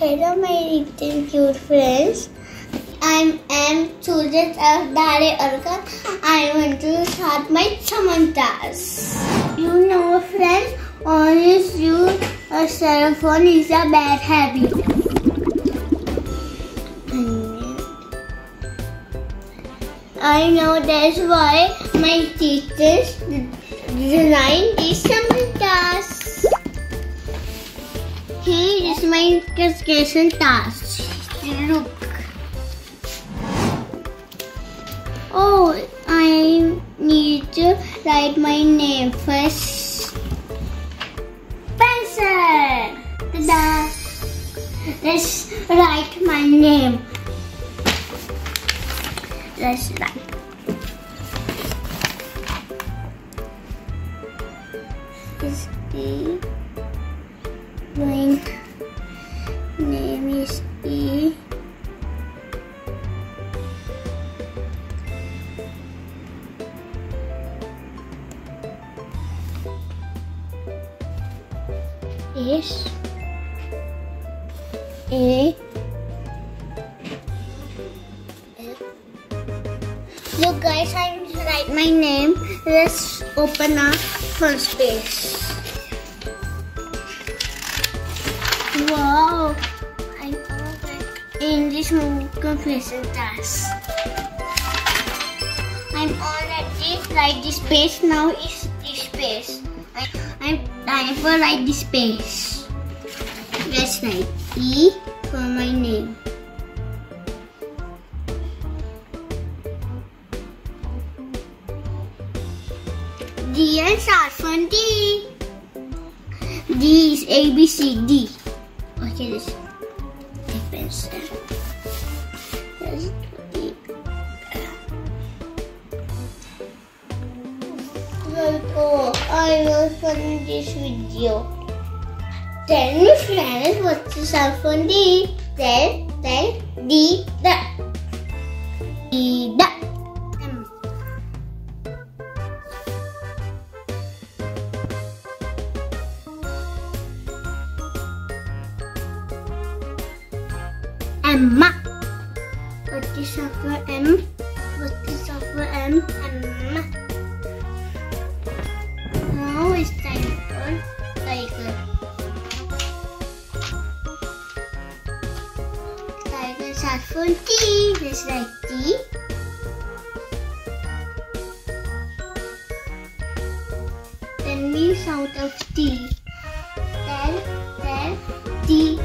Hello, my little cute friends. I am student of Dare Arkan. I want to start my Samantas. You know, friends, always use a cell phone is a bad habit. I know that's why my teachers designed these Samantas. Here is my cascade task. Look. Oh, I need to write my name first. Pencil. Ta-da. Let's write my name. Let's write. Is. My name is E. is A Look guys, I'm write my name. Let's open our first page. Wow, I'm English confession task. I'm already write this page. Now is this page. I, I'm time for write this page. Let's write E for my name. D and start from D. D is A B C D. It. Welcome. Uh, I will this video. Tell me friends what is our phone D? Then, then, D, the. Emma. What is our for M? What is our for M? Emma. Now it's time for tiger. Tiger starts for T. Let's write T. Then we sound of T. Then, then, T.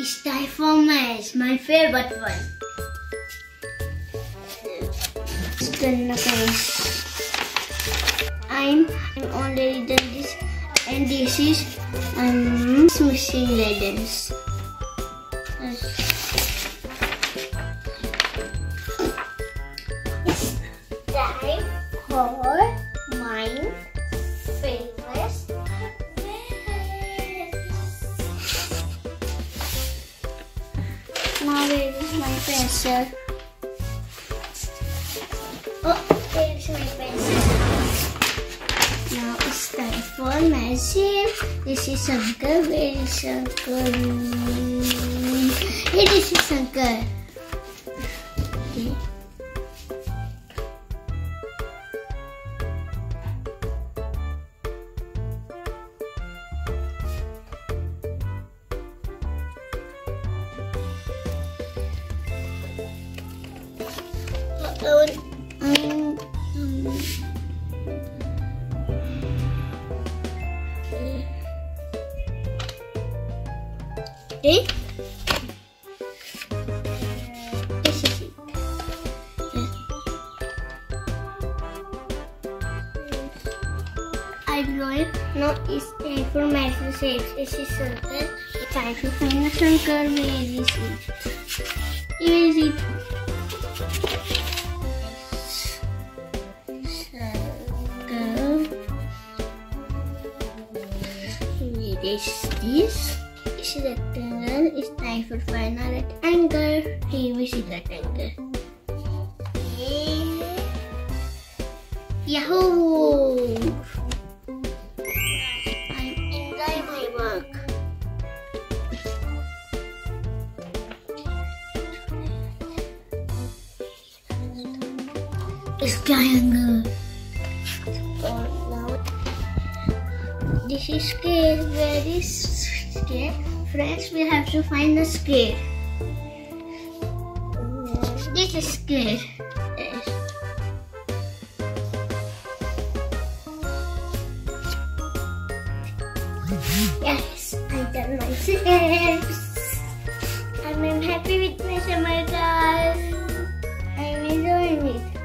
It's for math, my favorite one. I'm I'm already done this and this is um smoothing legends. Pencil? Oh, where is my pencil? Now it's time for magic. This is Shankar. Where is Shankar? Here this is Shankar. Okay. Um, Eh? This is it. I draw it. Now it's time for measure shapes. This is circle. Time to find a circle. Where is it? Where is it? this. This is rectangle is time for final. art angle. TVC rectangle. Okay. Yahoo! I'm my work. It's triangle. This is scale. Where is scale? Friends, we have to find the scale. This is scale. Yes, I done my steps. I'm happy with my summer guys. I'm enjoying it.